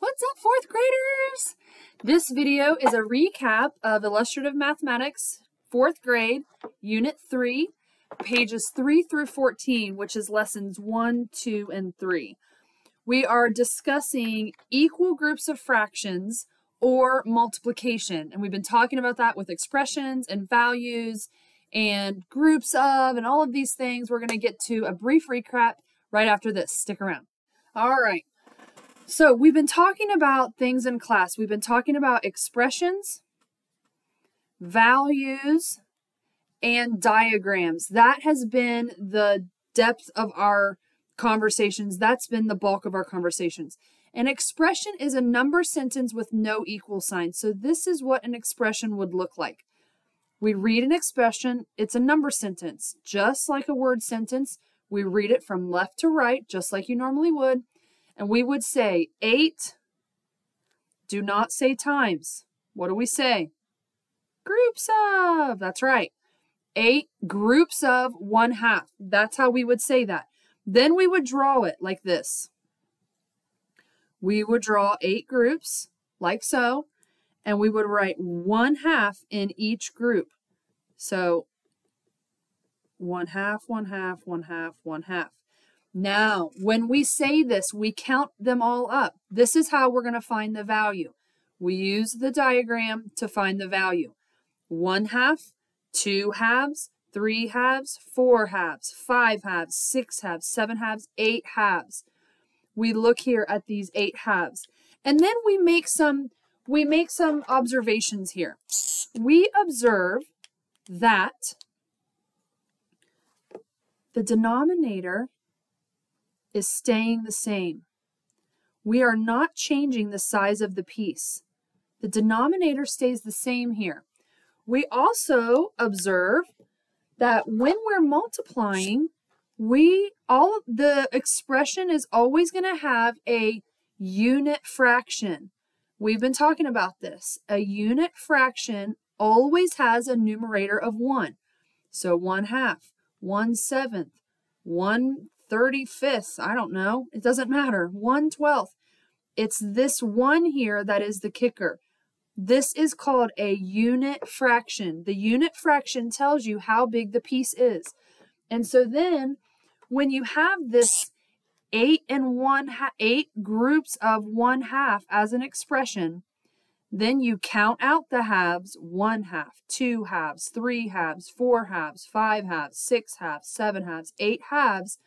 What's up, fourth graders? This video is a recap of Illustrative Mathematics, fourth grade, Unit 3, pages 3 through 14, which is lessons 1, 2, and 3. We are discussing equal groups of fractions or multiplication, and we've been talking about that with expressions and values and groups of and all of these things. We're going to get to a brief recap right after this. Stick around. All right. So we've been talking about things in class. We've been talking about expressions, values, and diagrams. That has been the depth of our conversations. That's been the bulk of our conversations. An expression is a number sentence with no equal sign. So this is what an expression would look like. We read an expression, it's a number sentence, just like a word sentence. We read it from left to right, just like you normally would. And we would say 8, do not say times. What do we say? Groups of, that's right. 8 groups of 1 half. That's how we would say that. Then we would draw it like this. We would draw 8 groups, like so, and we would write 1 half in each group. So 1 half, 1 half, 1 half, 1 half. Now, when we say this, we count them all up. This is how we're going to find the value. We use the diagram to find the value. One half, two halves, three halves, four halves, five halves, six halves, seven halves, eight halves. We look here at these eight halves. And then we make some we make some observations here. We observe that the denominator is staying the same. We are not changing the size of the piece. The denominator stays the same here. We also observe that when we're multiplying, we all the expression is always going to have a unit fraction. We've been talking about this. A unit fraction always has a numerator of 1. So 1 half, 1 seventh, 1 35th, I don't know, it doesn't matter, 1 12th. It's this one here that is the kicker. This is called a unit fraction. The unit fraction tells you how big the piece is. And so then when you have this eight and one eight groups of one half as an expression, then you count out the halves, one half, two halves, three halves, four halves, five halves, six halves, seven halves, eight halves,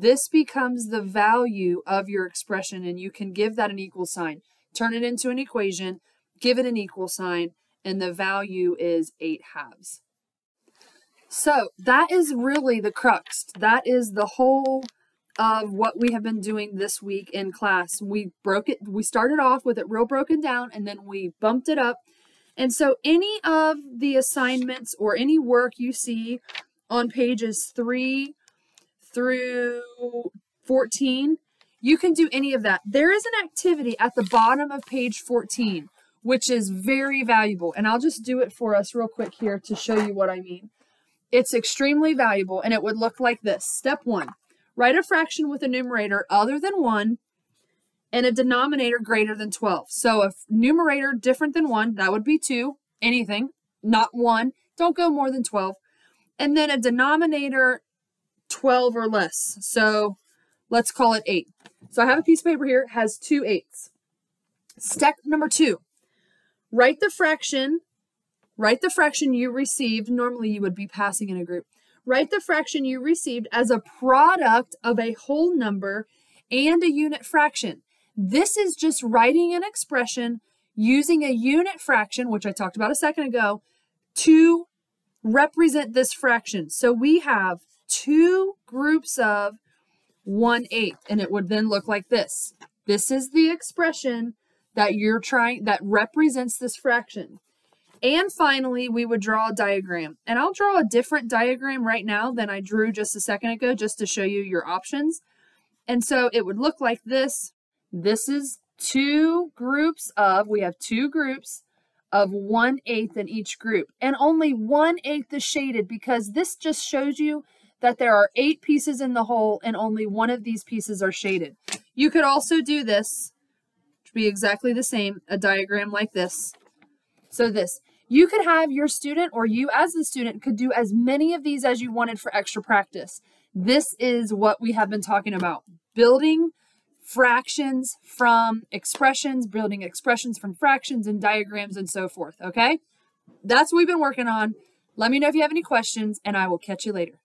this becomes the value of your expression, and you can give that an equal sign. Turn it into an equation, give it an equal sign, and the value is 8 halves. So that is really the crux. That is the whole of what we have been doing this week in class. We broke it, we started off with it real broken down, and then we bumped it up. And so any of the assignments or any work you see on pages 3 through 14, you can do any of that. There is an activity at the bottom of page 14, which is very valuable. And I'll just do it for us real quick here to show you what I mean. It's extremely valuable, and it would look like this. Step one, write a fraction with a numerator other than 1 and a denominator greater than 12. So a numerator different than 1, that would be 2, anything, not 1. Don't go more than 12. And then a denominator 12 or less. So let's call it 8. So I have a piece of paper here, has two eighths. Step number two, write the fraction, write the fraction you received. Normally you would be passing in a group. Write the fraction you received as a product of a whole number and a unit fraction. This is just writing an expression using a unit fraction, which I talked about a second ago, to represent this fraction. So we have two groups of 1 8, and it would then look like this. This is the expression that you're trying, that represents this fraction. And finally, we would draw a diagram. And I'll draw a different diagram right now than I drew just a second ago, just to show you your options. And so it would look like this. This is two groups of, we have two groups of one eighth in each group. And only one eighth is shaded because this just shows you that there are eight pieces in the whole and only one of these pieces are shaded. You could also do this to be exactly the same, a diagram like this. So this, you could have your student or you as the student could do as many of these as you wanted for extra practice. This is what we have been talking about. Building fractions from expressions, building expressions from fractions and diagrams and so forth, okay? That's what we've been working on. Let me know if you have any questions and I will catch you later.